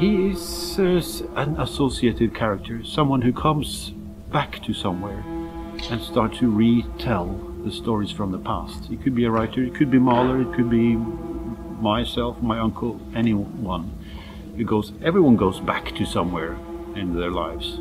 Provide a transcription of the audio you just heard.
He is uh, an associative character, someone who comes back to somewhere and starts to retell the stories from the past. It could be a writer, it could be Mahler, it could be myself, my uncle, anyone. It goes, everyone goes back to somewhere in their lives.